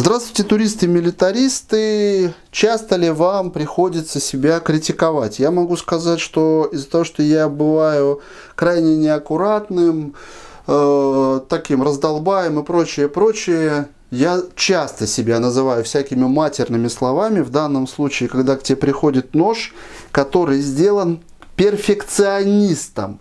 Здравствуйте, туристы-милитаристы! Часто ли вам приходится себя критиковать? Я могу сказать, что из-за того, что я бываю крайне неаккуратным, э, таким раздолбаем и прочее, прочее, я часто себя называю всякими матерными словами. В данном случае, когда к тебе приходит нож, который сделан перфекционистом.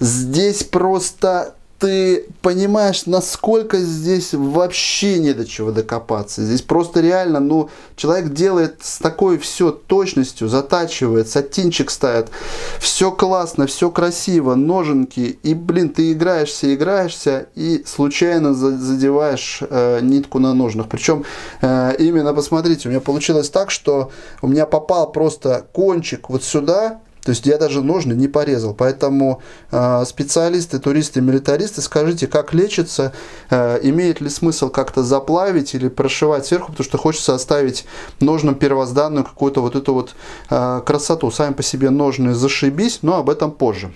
Здесь просто ты понимаешь, насколько здесь вообще не до чего докопаться. Здесь просто реально, ну, человек делает с такой все точностью, затачивает, сатинчик ставит. Все классно, все красиво, ноженки. И, блин, ты играешься, играешься и случайно задеваешь э, нитку на ножнах. Причем э, именно, посмотрите, у меня получилось так, что у меня попал просто кончик вот сюда, то есть я даже ножны не порезал. Поэтому э, специалисты, туристы, милитаристы, скажите, как лечится, э, имеет ли смысл как-то заплавить или прошивать сверху, потому что хочется оставить ножным первозданную какую-то вот эту вот э, красоту. Сами по себе ножны зашибись, но об этом позже.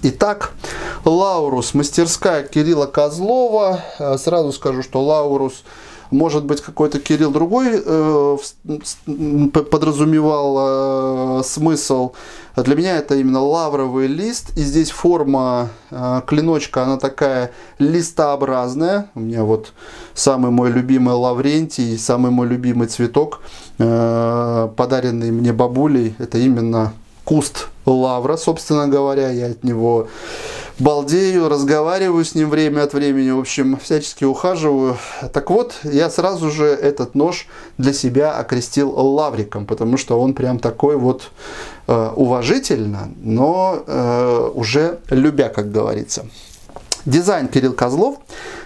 Итак, Лаурус, мастерская Кирилла Козлова. Сразу скажу, что Лаурус может быть, какой-то Кирилл другой э, подразумевал э, смысл. Для меня это именно лавровый лист. И здесь форма э, клиночка, она такая листообразная. У меня вот самый мой любимый Лаврентий, самый мой любимый цветок, э, подаренный мне бабулей. Это именно куст лавра, собственно говоря. Я от него балдею, разговариваю с ним время от времени, в общем, всячески ухаживаю. Так вот, я сразу же этот нож для себя окрестил лавриком, потому что он прям такой вот э, уважительно, но э, уже любя, как говорится. Дизайн Кирилл Козлов.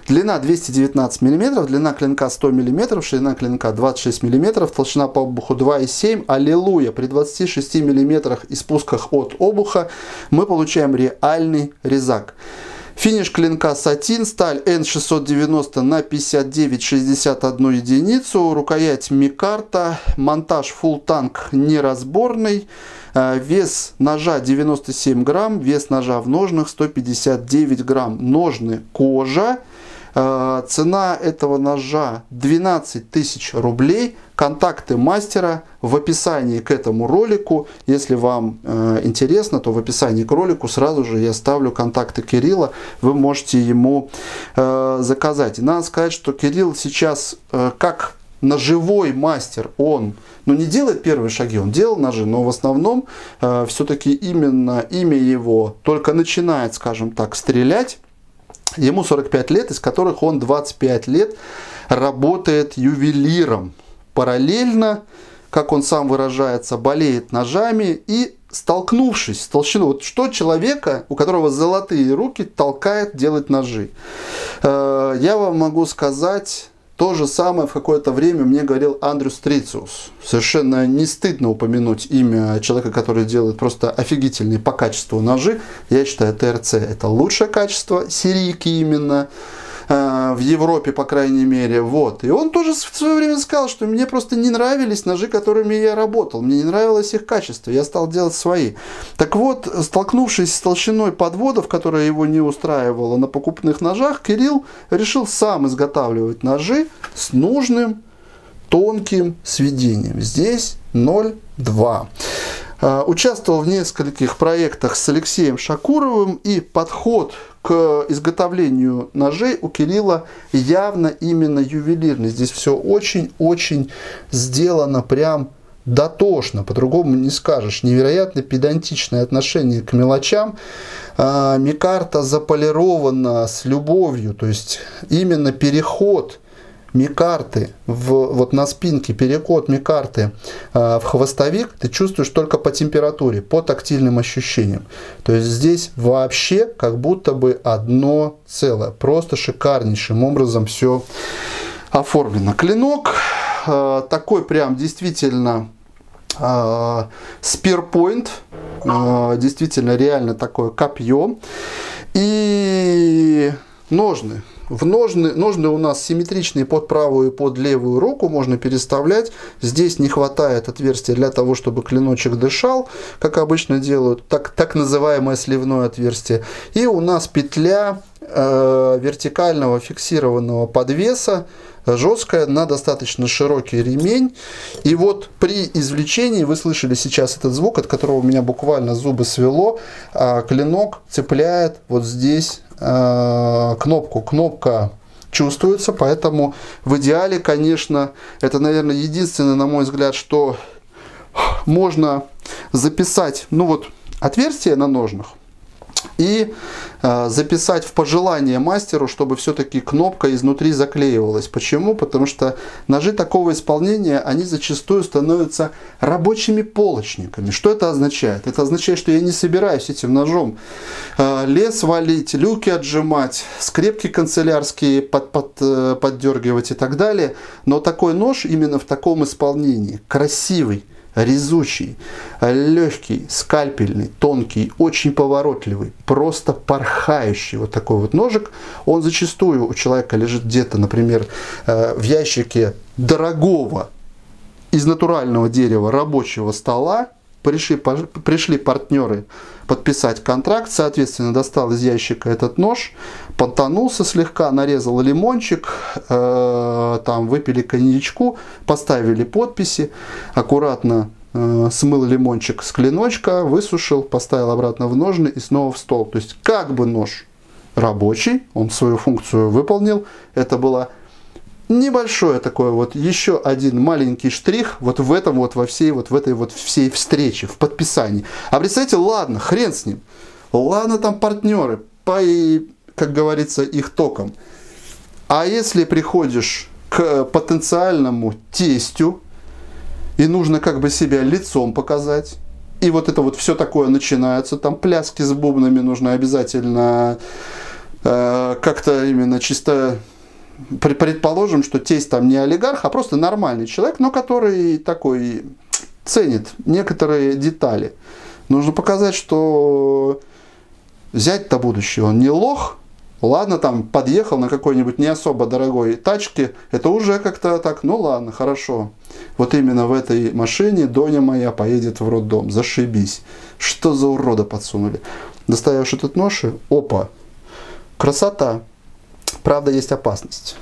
Длина 219 мм, длина клинка 100 мм, ширина клинка 26 мм, толщина по обуху 2,7. Аллилуйя! При 26 мм и спусках от обуха мы получаем реальный резак. Финиш клинка сатин, сталь N690 на 59,61 единицу, рукоять микарта, монтаж full танк неразборный, вес ножа 97 грамм, вес ножа в ножнах 159 грамм, ножны кожа, Э, цена этого ножа 12 тысяч рублей. Контакты мастера в описании к этому ролику. Если вам э, интересно, то в описании к ролику сразу же я ставлю контакты Кирилла. Вы можете ему э, заказать. И надо сказать, что Кирилл сейчас э, как ножевой мастер, он ну, не делает первые шаги, он делал ножи, но в основном э, все-таки именно имя его только начинает, скажем так, стрелять Ему 45 лет, из которых он 25 лет работает ювелиром. Параллельно, как он сам выражается, болеет ножами и столкнувшись с толщиной, вот что человека, у которого золотые руки, толкает делать ножи. Э, я вам могу сказать, то же самое в какое-то время мне говорил Андрю Стрициус. Совершенно не стыдно упомянуть имя человека, который делает просто офигительные по качеству ножи. Я считаю, ТРЦ это лучшее качество, серийки именно. Э, в Европе, по крайней мере. Вот. И он тоже в свое время сказал, что мне просто не нравились ножи, которыми я работал. Мне не нравилось их качество. Я стал делать свои. Так вот, столкнувшись с толщиной подводов, которая его не устраивала на покупных ножах, Кирилл решил сам изготавливать ножи с нужным тонким сведением. Здесь 0,2. Э, участвовал в нескольких проектах с Алексеем Шакуровым и подход к изготовлению ножей у Кирилла явно именно ювелирный. Здесь все очень-очень сделано прям дотошно, по-другому не скажешь. Невероятно педантичное отношение к мелочам. А, Микарта заполирована с любовью, то есть именно переход – микарты в, вот на спинке, переход микарты э, в хвостовик ты чувствуешь только по температуре, по тактильным ощущениям. То есть здесь вообще как будто бы одно целое. Просто шикарнейшим образом все оформлено. Клинок э, такой прям действительно э, э, действительно реально такое копье. И ножны в ножны, ножны у нас симметричные под правую и под левую руку, можно переставлять. Здесь не хватает отверстия для того, чтобы клиночек дышал, как обычно делают, так, так называемое сливное отверстие. И у нас петля э, вертикального фиксированного подвеса, жесткая на достаточно широкий ремень. И вот при извлечении, вы слышали сейчас этот звук, от которого у меня буквально зубы свело, э, клинок цепляет вот здесь э, кнопку. Кнопка чувствуется, поэтому в идеале, конечно, это, наверное, единственное, на мой взгляд, что можно записать, ну вот, отверстие на ножнах и э, записать в пожелание мастеру, чтобы все-таки кнопка изнутри заклеивалась. Почему? Потому что ножи такого исполнения, они зачастую становятся рабочими полочниками. Что это означает? Это означает, что я не собираюсь этим ножом э, лес валить, люки отжимать, скрепки канцелярские под, под, э, поддергивать и так далее. Но такой нож именно в таком исполнении, красивый, резучий, легкий, скальпельный, тонкий, очень поворотливый, просто порхающий вот такой вот ножик. Он зачастую у человека лежит где-то, например, э, в ящике дорогого из натурального дерева рабочего стола, пришли, пришли партнеры подписать контракт, соответственно, достал из ящика этот нож, понтанулся слегка, нарезал лимончик, э, там выпили коньячку, поставили подписи, аккуратно э, смыл лимончик с клиночка, высушил, поставил обратно в ножны и снова в стол. То есть как бы нож рабочий, он свою функцию выполнил, это была небольшое такое вот еще один маленький штрих вот в этом вот во всей вот в этой вот всей встрече, в подписании. А представьте, ладно, хрен с ним. Ладно, там партнеры, по, как говорится, их током. А если приходишь к потенциальному тестю, и нужно как бы себя лицом показать, и вот это вот все такое начинается, там пляски с бубнами нужно обязательно э, как-то именно чисто предположим, что тесть там не олигарх, а просто нормальный человек, но который такой ценит некоторые детали. Нужно показать, что взять-то будущее он не лох, ладно, там подъехал на какой-нибудь не особо дорогой тачке, это уже как-то так, ну ладно, хорошо. Вот именно в этой машине Доня моя поедет в роддом, зашибись. Что за урода подсунули? Достаешь этот нож и опа, красота. Правда, есть опасность.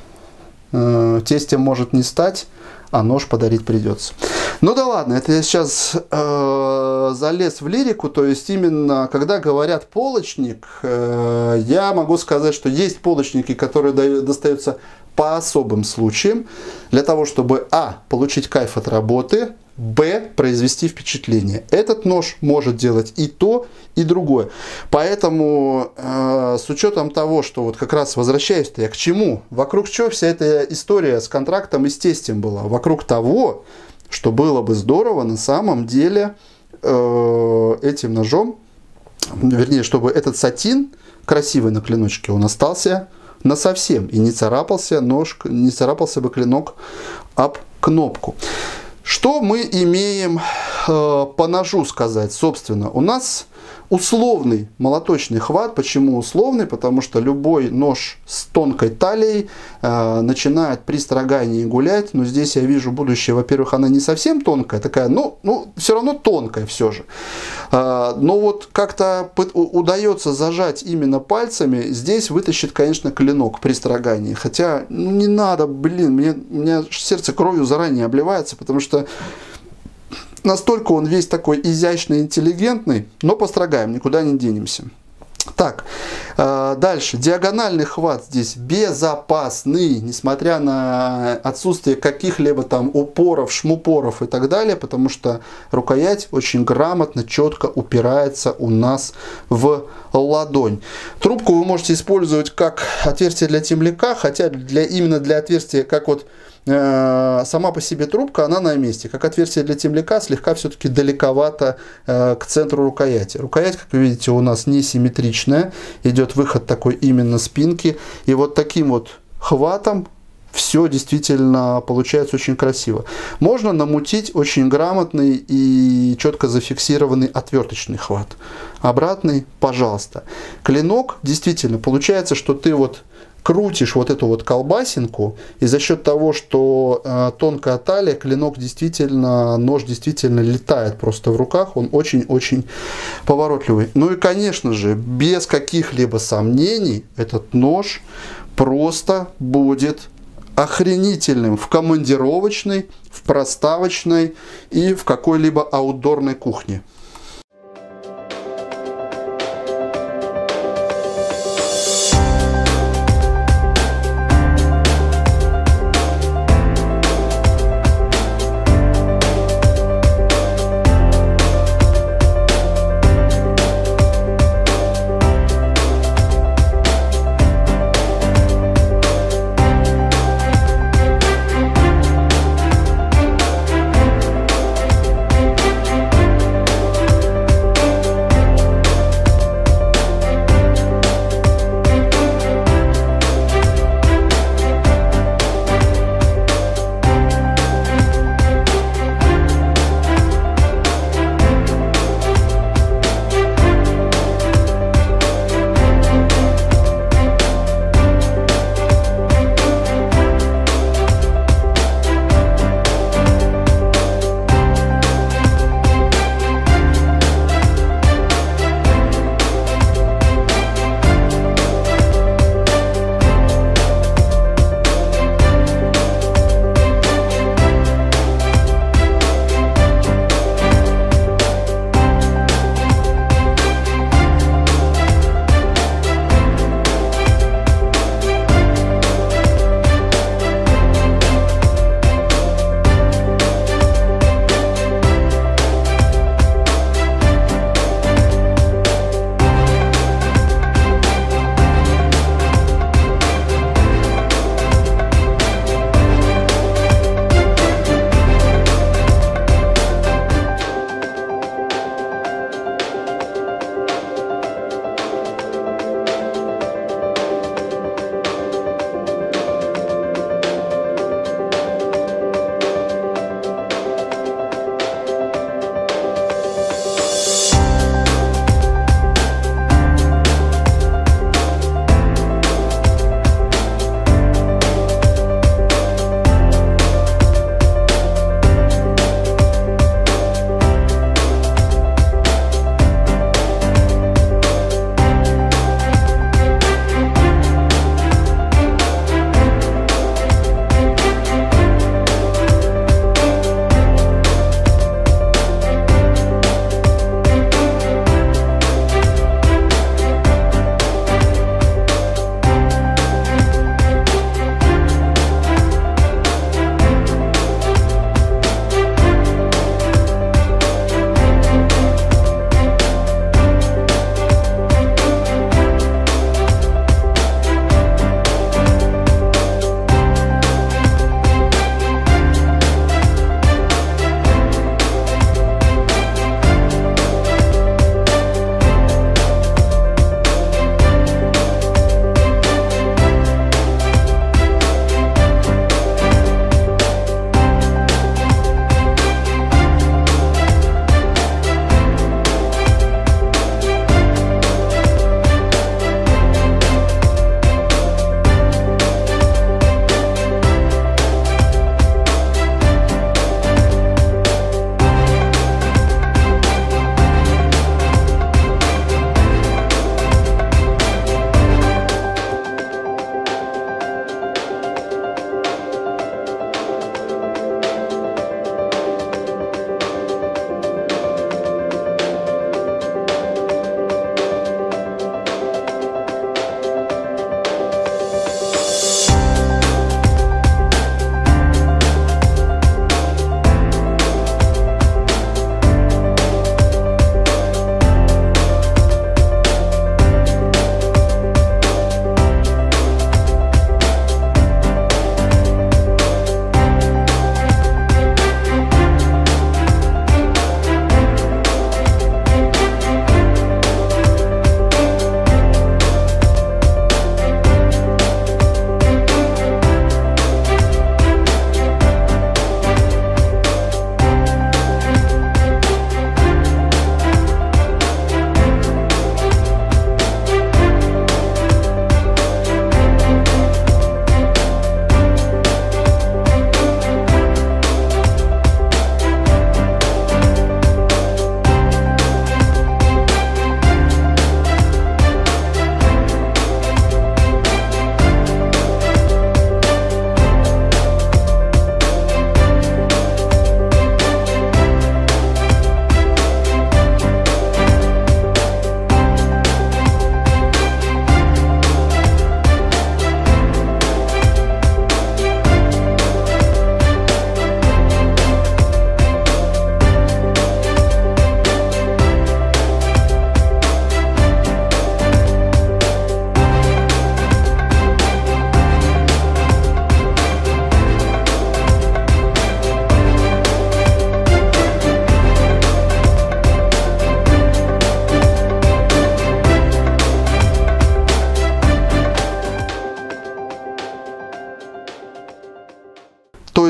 Э, тестем может не стать, а нож подарить придется. Ну да ладно, это я сейчас э, залез в лирику, то есть именно когда говорят полочник, э, я могу сказать, что есть полочники, которые достаются по особым случаям, для того, чтобы а. получить кайф от работы, Б. Произвести впечатление. Этот нож может делать и то, и другое. Поэтому э, с учетом того, что вот как раз возвращаюсь-то я к чему? Вокруг чего вся эта история с контрактом и с тестем была? Вокруг того, что было бы здорово на самом деле э, этим ножом, вернее, чтобы этот сатин красивый на клиночке, он остался на совсем и не царапался нож, не царапался бы клинок об кнопку. Что мы имеем э, по ножу сказать? Собственно, у нас условный молоточный хват. Почему условный? Потому что любой нож с тонкой талией э, начинает при строгании гулять. Но здесь я вижу будущее. Во-первых, она не совсем тонкая, такая, ну, ну все равно тонкая все же. Э, но вот как-то удается зажать именно пальцами. Здесь вытащит, конечно, клинок при строгании. Хотя, ну не надо, блин, мне, у меня сердце кровью заранее обливается, потому что настолько он весь такой изящный, интеллигентный, но построгаем, никуда не денемся. Так, э, дальше. Диагональный хват здесь безопасный, несмотря на отсутствие каких-либо там упоров, шмупоров и так далее, потому что рукоять очень грамотно, четко упирается у нас в ладонь. Трубку вы можете использовать как отверстие для темляка, хотя для, именно для отверстия, как вот Э, сама по себе трубка, она на месте. Как отверстие для темляка, слегка все-таки далековато э, к центру рукояти. Рукоять, как вы видите, у нас не симметричная. Идет выход такой именно спинки. И вот таким вот хватом все действительно получается очень красиво. Можно намутить очень грамотный и четко зафиксированный отверточный хват. Обратный, пожалуйста. Клинок, действительно, получается, что ты вот крутишь вот эту вот колбасинку, и за счет того, что э, тонкая талия, клинок действительно, нож действительно летает просто в руках, он очень-очень поворотливый. Ну и, конечно же, без каких-либо сомнений, этот нож просто будет охренительным в командировочной, в проставочной и в какой-либо аутдорной кухне.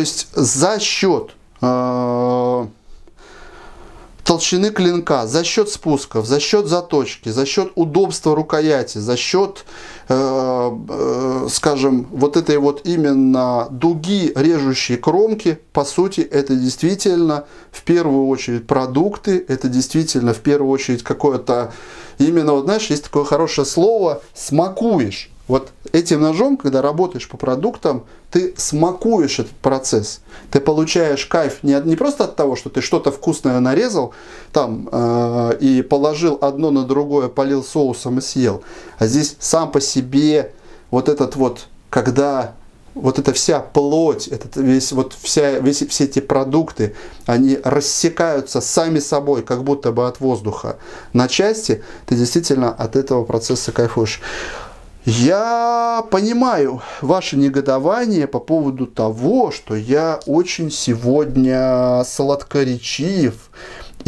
За счет э, толщины клинка, за счет спусков, за счет заточки, за счет удобства рукояти, за счет, э, э, скажем, вот этой вот именно дуги, режущей кромки, по сути, это действительно в первую очередь продукты, это действительно в первую очередь какое-то, именно, вот знаешь, есть такое хорошее слово, смакуешь. Вот этим ножом, когда работаешь по продуктам, ты смакуешь этот процесс. Ты получаешь кайф не, не просто от того, что ты что-то вкусное нарезал там э, и положил одно на другое, полил соусом и съел. А здесь сам по себе вот этот вот, когда вот эта вся плоть, этот весь, вот вся, весь, все эти продукты, они рассекаются сами собой, как будто бы от воздуха на части, ты действительно от этого процесса кайфуешь. Я понимаю ваше негодование по поводу того, что я очень сегодня сладкоречив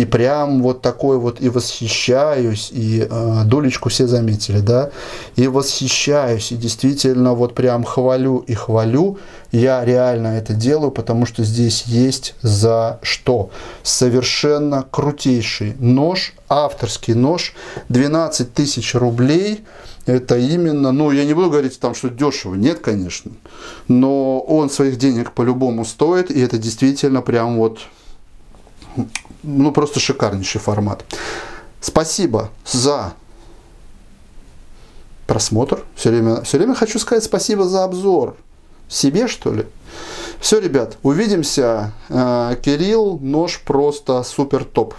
и прям вот такой вот и восхищаюсь, и э, долечку все заметили, да, и восхищаюсь, и действительно вот прям хвалю и хвалю, я реально это делаю, потому что здесь есть за что. Совершенно крутейший нож, авторский нож, 12 тысяч рублей – это именно, ну, я не буду говорить там, что дешево, нет, конечно, но он своих денег по-любому стоит, и это действительно прям вот, ну, просто шикарнейший формат. Спасибо за просмотр. Все время, все время хочу сказать спасибо за обзор. Себе, что ли? Все, ребят, увидимся. Э, Кирилл, нож просто супер топ.